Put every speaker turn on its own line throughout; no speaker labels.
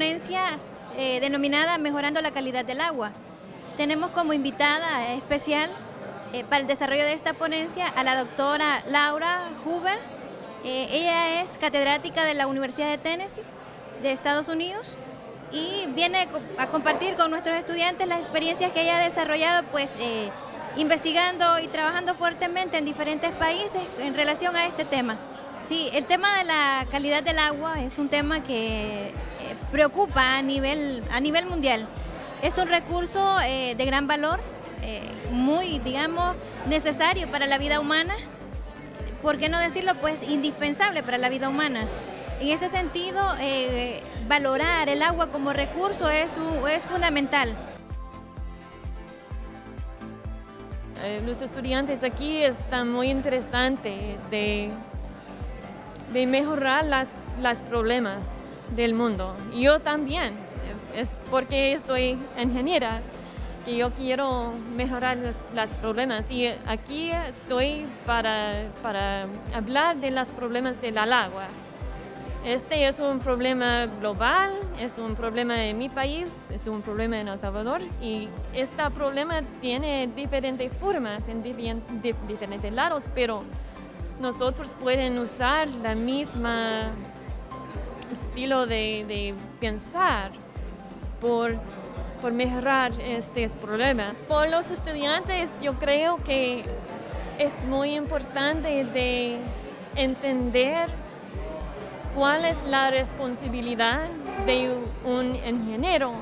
eh, denominada Mejorando la calidad del agua. Tenemos como invitada especial eh, para el desarrollo de esta ponencia a la doctora Laura Huber. Eh, ella es catedrática de la Universidad de Tennessee de Estados Unidos y viene a compartir con nuestros estudiantes las experiencias que ella ha desarrollado pues investigando y trabajando fuertemente en diferentes países en relación a este tema. Sí, el tema de la calidad del agua es un tema que preocupa a nivel, a nivel mundial. Es un recurso eh, de gran valor, eh, muy, digamos, necesario para la vida humana. ¿Por qué no decirlo? Pues indispensable para la vida humana. En ese sentido, eh, valorar el agua como recurso es, es fundamental.
los estudiantes aquí están muy interesantes de, de mejorar las, los problemas del mundo. Yo también, es porque estoy ingeniera que yo quiero mejorar los, problemas y aquí estoy para, para hablar de los problemas del agua. Este es un problema global, es un problema en mi país, es un problema en El Salvador y este problema tiene diferentes formas en diferentes lados, pero nosotros pueden usar la misma estilo de, pensar por, por mejorar este problema. Por los estudiantes yo creo que es muy importante de entender cuál es la responsabilidad de un ingeniero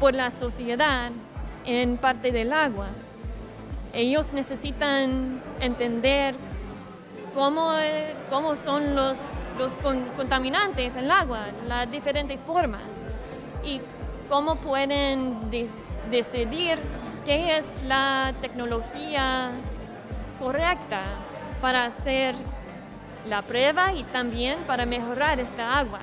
por la sociedad en parte del agua. Ellos necesitan entender cómo, cómo son los los contaminantes en el agua, las diferentes formas y cómo pueden decidir qué es la tecnología correcta para hacer la prueba y también para mejorar esta agua.